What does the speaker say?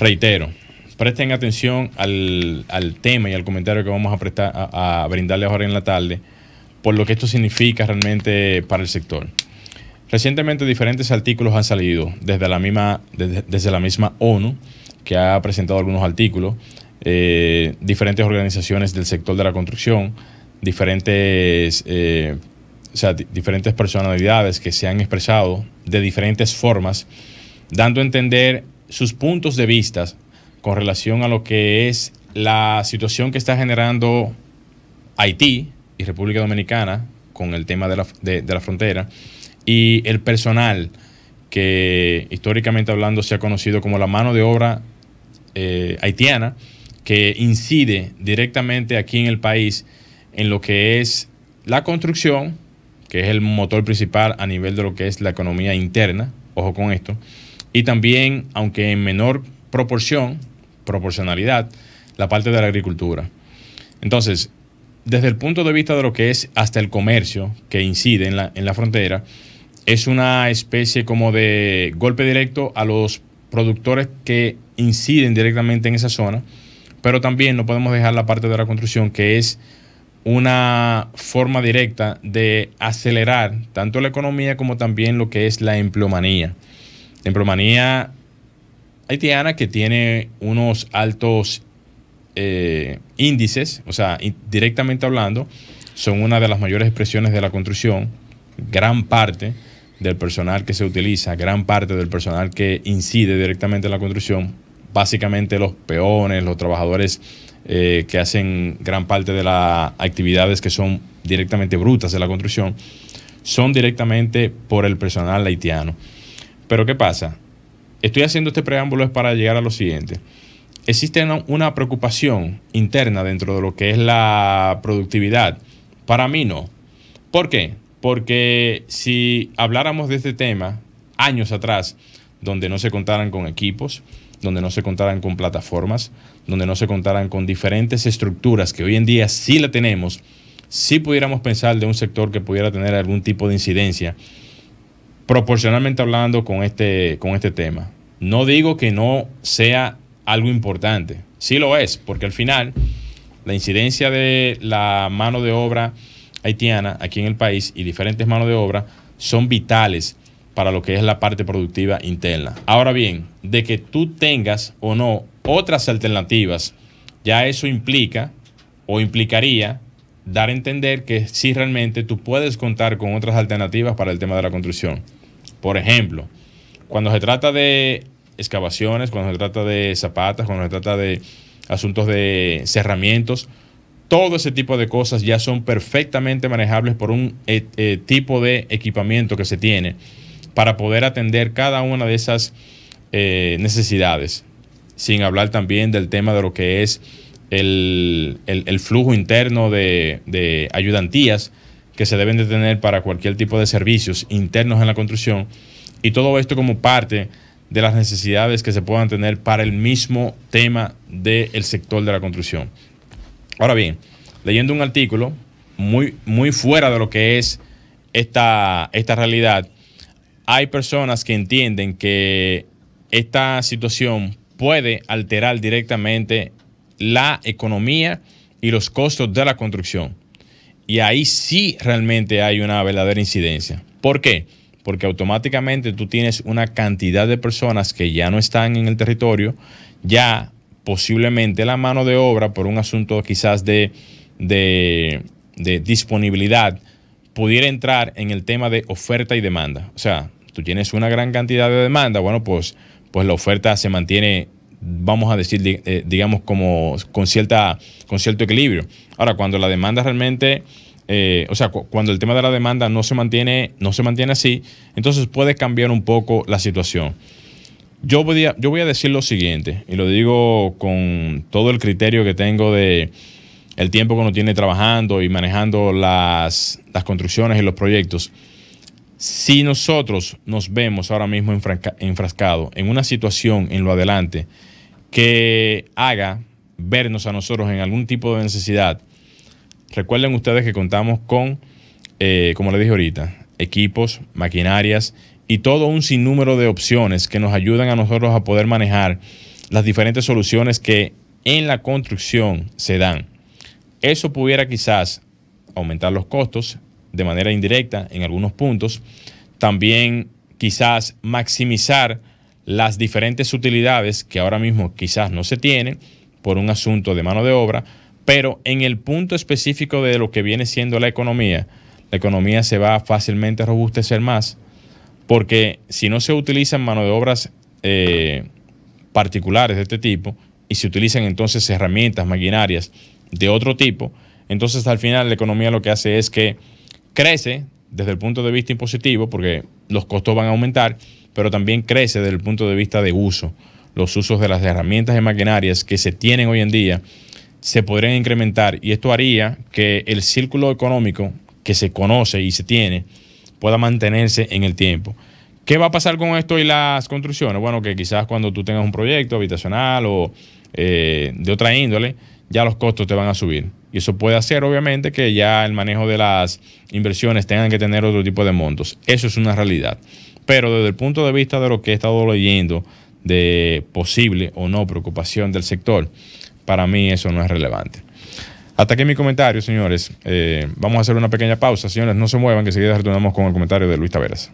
Reitero, presten atención al, tema y al comentario que vamos a, prestar, a, brindarles ahora en la tarde, por lo que esto significa realmente para el sector. Recientemente diferentes artículos han salido desde la misma, desde, la misma ONU, que ha presentado algunos artículos, eh, diferentes organizaciones del sector de la construcción, diferentes, eh, o sea, diferentes personalidades que se han expresado de diferentes formas, dando a entender sus puntos de vista con relación a lo que es la situación que está generando Haití y República Dominicana con el tema de la, de, la frontera y el personal que históricamente hablando se ha conocido como la mano de obra eh, haitiana que incide directamente aquí en el país en lo que es la construcción, que es el motor principal a nivel de lo que es la economía interna, ojo con esto, y también, aunque en menor proporción, proporcionalidad, la parte de la agricultura. Entonces, desde el punto de vista de lo que es hasta el comercio que incide en la, en la frontera, es una especie como de golpe directo a los productores que inciden directamente en esa zona, pero también no podemos dejar la parte de la construcción que es una forma directa de acelerar tanto la economía como también lo que es la empleomanía. Empleomanía haitiana que tiene unos altos eh, índices, o sea, directamente hablando, son una de las mayores expresiones de la construcción. Gran parte del personal que se utiliza, gran parte del personal que incide directamente en la construcción, básicamente los peones, los trabajadores eh, que hacen gran parte de las actividades que son directamente brutas de la construcción, son directamente por el personal haitiano. Pero ¿qué pasa? Estoy haciendo este preámbulo para llegar a lo siguiente. Existe una preocupación interna dentro de lo que es la productividad. Para mí no. ¿Por qué? Porque si habláramos de este tema años atrás, donde no se contaran con equipos, donde no se contaran con plataformas, donde no se contaran con diferentes estructuras que hoy en día sí la tenemos, si pudiéramos pensar de un sector que pudiera tener algún tipo de incidencia, proporcionalmente hablando con este, con este tema. No digo que no sea algo importante, sí lo es, porque al final la incidencia de la mano de obra haitiana aquí en el país y diferentes manos de obra son vitales para lo que es la parte productiva interna. Ahora bien, de que tú tengas o no otras alternativas, ya eso implica o implicaría dar a entender que sí realmente tú puedes contar con otras alternativas para el tema de la construcción. Por ejemplo, cuando se trata de excavaciones, cuando se trata de zapatas, cuando se trata de asuntos de cerramientos, todo ese tipo de cosas ya son perfectamente manejables por un eh, eh, tipo de equipamiento que se tiene para poder atender cada una de esas eh, necesidades. Sin hablar también del tema de lo que es el, flujo interno de, de, ayudantías que se deben de tener para cualquier tipo de servicios internos en la construcción. Y todo esto como parte de las necesidades que se puedan tener para el mismo tema del sector de la construcción. Ahora bien, leyendo un artículo muy, muy fuera de lo que es esta, esta realidad, hay personas que entienden que esta situación puede alterar directamente la economía y los costos de la construcción. Y ahí sí realmente hay una verdadera incidencia. ¿Por qué? Porque automáticamente tú tienes una cantidad de personas que ya no están en el territorio, ya posiblemente la mano de obra por un asunto quizás de, de, disponibilidad pudiera entrar en el tema de oferta y demanda. O sea, tú tienes una gran cantidad de demanda, bueno, pues, pues la oferta se mantiene, vamos a decir, eh, digamos, como con, cierta, con cierto equilibrio. Ahora, cuando la demanda realmente, eh, o sea, cuando el tema de la demanda no se mantiene, no se mantiene así, entonces puede cambiar un poco la situación. Yo voy, a, yo voy a decir lo siguiente, y lo digo con todo el criterio que tengo de el tiempo que uno tiene trabajando y manejando las, construcciones y los proyectos. Si nosotros nos vemos ahora mismo enfrascados en una situación en lo adelante que haga vernos a nosotros en algún tipo de necesidad, recuerden ustedes que contamos con, eh, como les dije ahorita, equipos, maquinarias y todo un sinnúmero de opciones que nos ayudan a nosotros a poder manejar las diferentes soluciones que en la construcción se dan. Eso pudiera quizás aumentar los costos de manera indirecta en algunos puntos, también quizás maximizar las diferentes utilidades que ahora mismo quizás no se tienen por un asunto de mano de obra, pero en el punto específico de lo que viene siendo la economía, la economía se va fácilmente a robustecer más, porque si no se utilizan mano de obras eh, particulares de este tipo y se utilizan entonces herramientas, maquinarias de otro tipo, entonces al final la economía lo que hace es que crece desde el punto de vista impositivo, porque los costos van a aumentar, pero también crece desde el punto de vista de uso. Los usos de las herramientas y maquinarias que se tienen hoy en día se podrían incrementar y esto haría que el círculo económico que se conoce y se tiene pueda mantenerse en el tiempo. ¿Qué va a pasar con esto y las construcciones? Bueno, que quizás cuando tú tengas un proyecto habitacional o eh, de otra índole, ya los costos te van a subir. Y eso puede hacer, obviamente, que ya el manejo de las inversiones tengan que tener otro tipo de montos. Eso es una realidad. Pero desde el punto de vista de lo que he estado leyendo de posible o no preocupación del sector, para mí eso no es relevante. Hasta aquí mi comentario, señores. Eh, vamos a hacer una pequeña pausa, señores. No se muevan, que enseguida retornamos con el comentario de Luis Taveras.